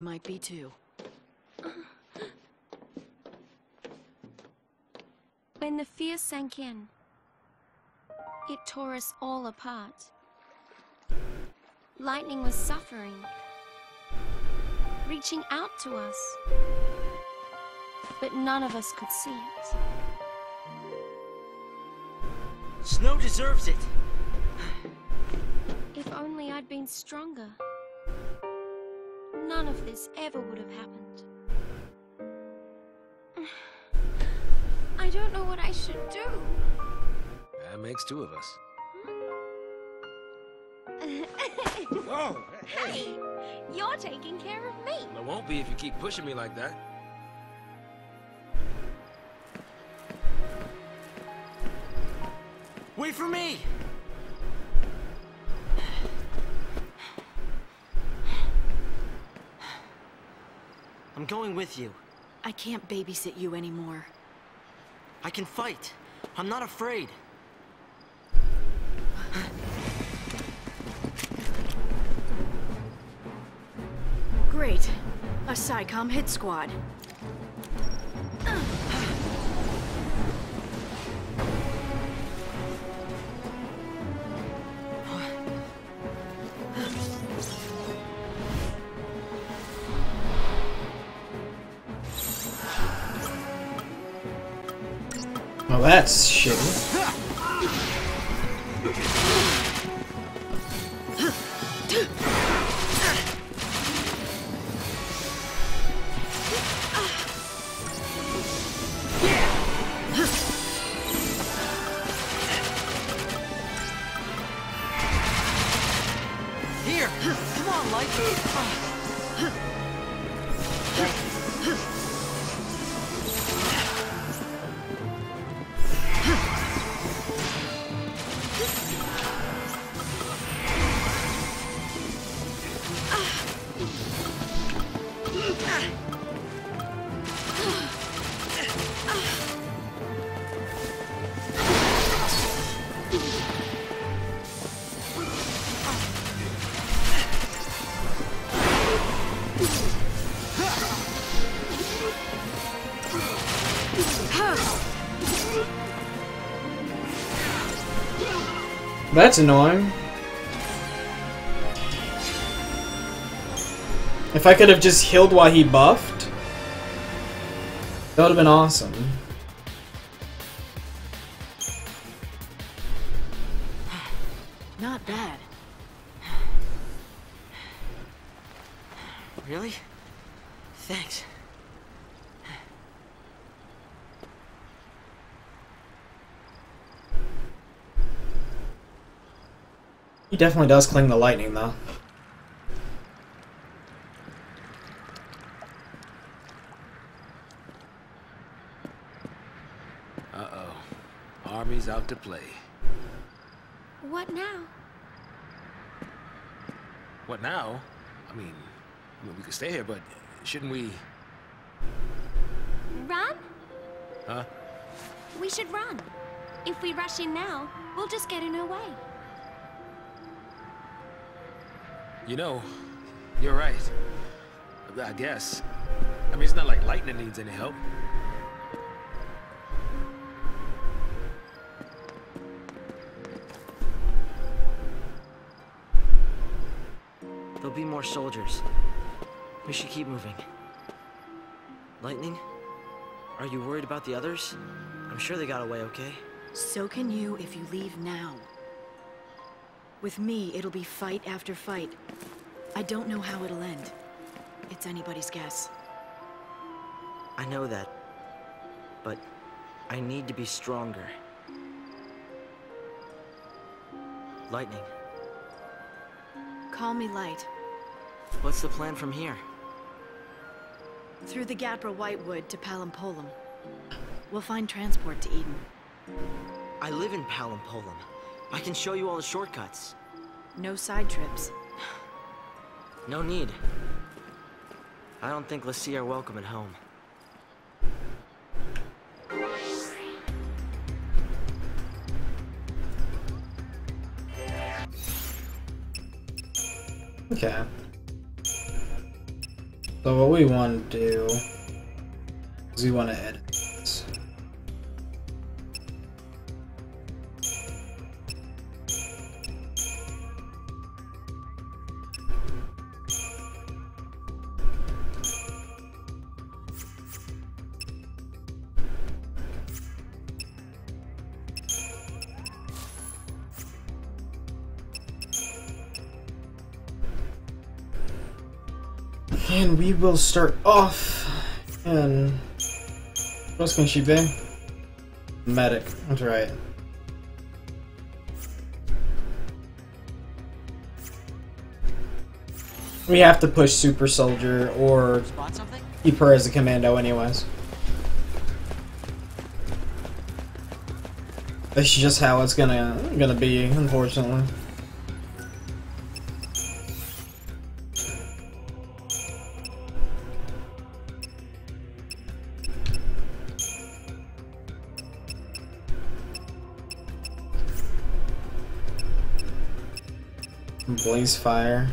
Might be too. When the fear sank in, it tore us all apart. Lightning was suffering, reaching out to us, but none of us could see it. Snow deserves it. If only I'd been stronger, none of this ever would have happened. I don't know what I should do. That makes two of us. oh, hey! You're taking care of me. Well, it won't be if you keep pushing me like that. Wait for me! I'm going with you. I can't babysit you anymore. I can fight. I'm not afraid. Great. A PSICOM hit squad. Well, that's shitty. Here! Come on, Light! That's annoying. If I could have just healed while he buffed, that would have been awesome. Not bad. Really? Thanks. He definitely does cling to lightning, though. Uh-oh. Army's out to play. What now? What now? I mean, I mean, we could stay here, but shouldn't we... Run? Huh? We should run. If we rush in now, we'll just get in her way. You know, you're right. I guess. I mean, it's not like Lightning needs any help. Be more soldiers. We should keep moving. Lightning? Are you worried about the others? I'm sure they got away okay. So can you if you leave now. With me, it'll be fight after fight. I don't know how it'll end. It's anybody's guess. I know that. But I need to be stronger. Lightning, Call me Light. What's the plan from here? Through the Gapra Whitewood to Palumpolum. We'll find transport to Eden. I live in Palumpolum. I can show you all the shortcuts. No side trips. No need. I don't think l'Cie are welcome at home. Okay. So what we want to do is we want to edit And we will start off and what else can she be? Medic, that's right. We have to push Super Soldier or keep her as a commando anyways. That's just how it's gonna gonna be, unfortunately. Blaze fire.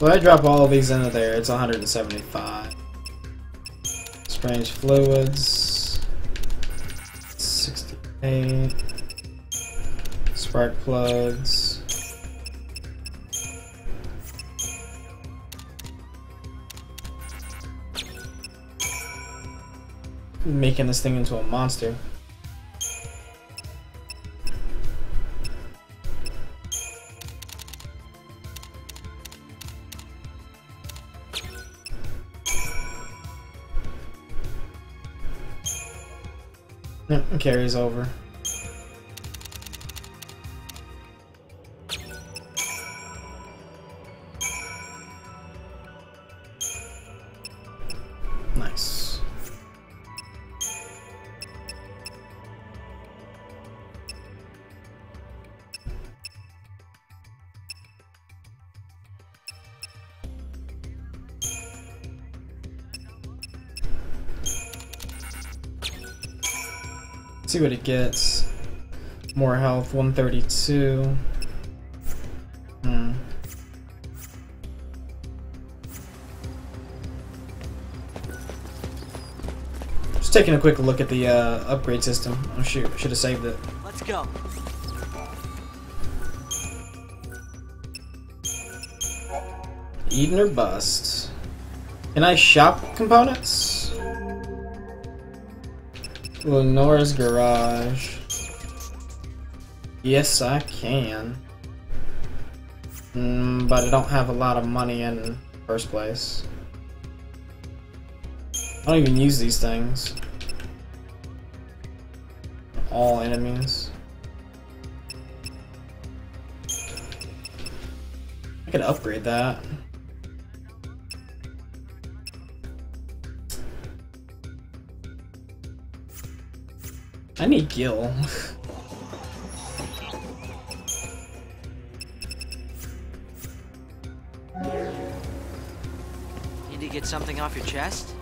Well, I drop all of these into there, it's 175. Strange fluids. 68. Spark plugs. Making this thing into a monster. It carries over. See what it gets. More health, 132. Hmm. Just taking a quick look at the uh, upgrade system. Oh shoot, should have saved it. Let's go. Eden or bust. Can I shop components? Lenora's garage. Yes, I can. Mm, but I don't have a lot of money in first place. I don't even use these things. All enemies. I could upgrade that. I need Gil. Need to get something off your chest?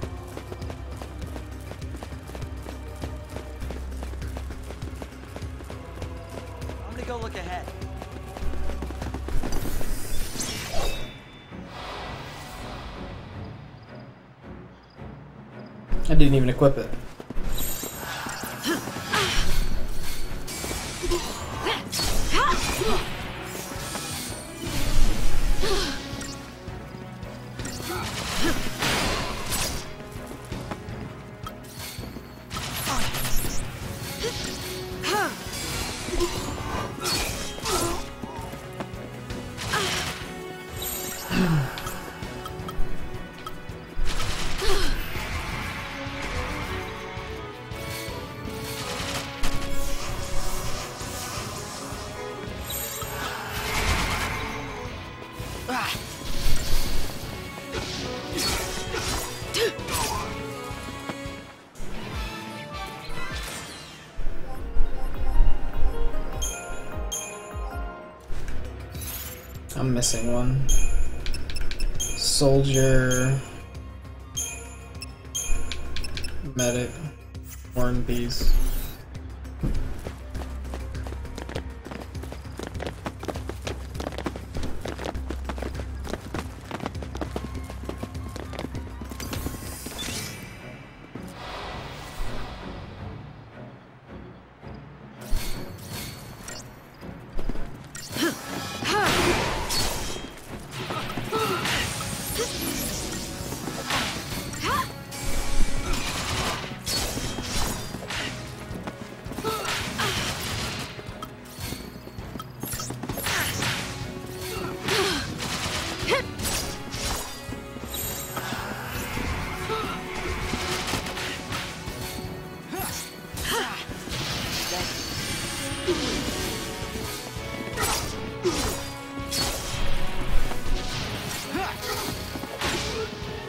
I'm gonna go look ahead. I didn't even equip it. I'm missing one. Soldier. Medic. And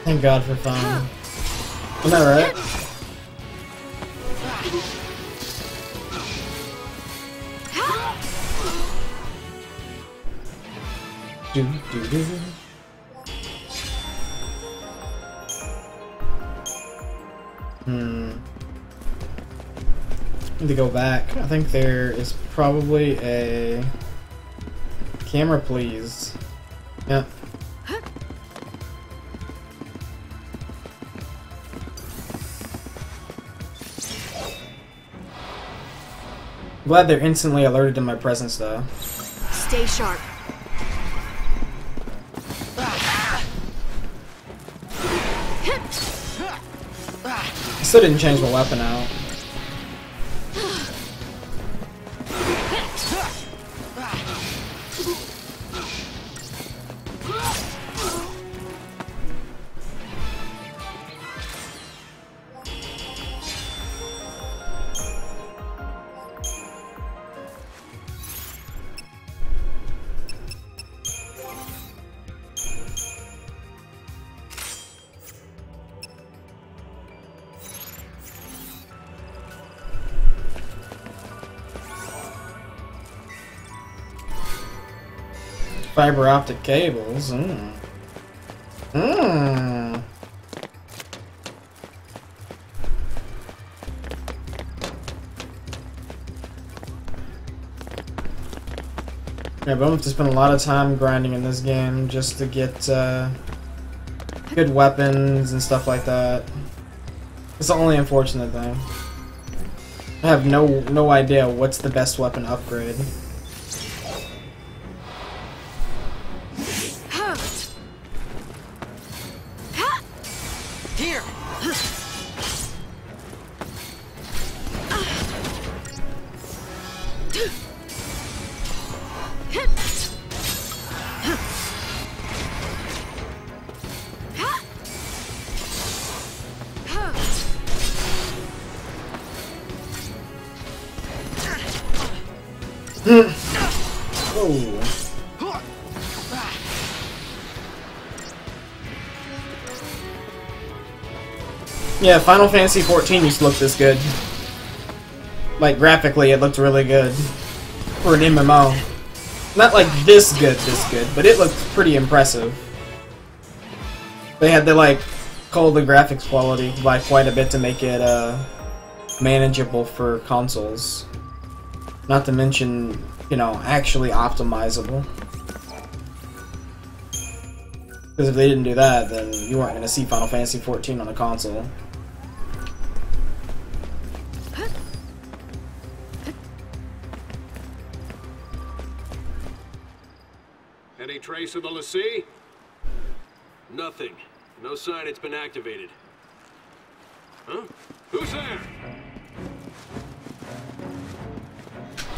Thank God for fun. Am I right? Do, do, do. Need to go back. I think there is probably a camera, please. Yeah. Glad they're instantly alerted to my presence, though. Stay sharp. I still didn't change my weapon out. Fiber optic cables. Mmm. Mmm. Yeah, but I'm gonna to spend a lot of time grinding in this game just to get uh, good weapons and stuff like that. It's the only unfortunate thing. I have no no idea what's the best weapon upgrade. Yeah, Final Fantasy XIV used to look this good. Like, graphically, it looked really good. For an MMO. Not like this good, this good, but it looked pretty impressive. They had to, like, cull the graphics quality by quite a bit to make it, uh, manageable for consoles. Not to mention, you know, actually optimizable. Because if they didn't do that, then you weren't going to see Final Fantasy XIV on a console. Any trace of the l'Cie? Nothing. No sign it's been activated. Huh? Who's there?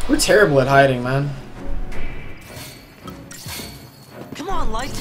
We're terrible at hiding, man. Come on, Light!